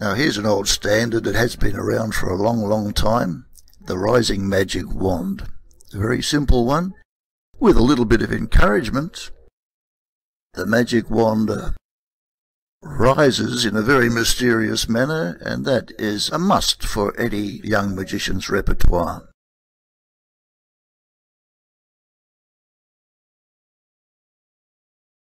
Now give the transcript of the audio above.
Now here's an old standard that has been around for a long, long time. The Rising Magic Wand. A very simple one, with a little bit of encouragement. The magic wand uh, rises in a very mysterious manner, and that is a must for any young magician's repertoire.